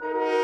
Bye.